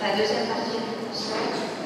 La deuxième partie concert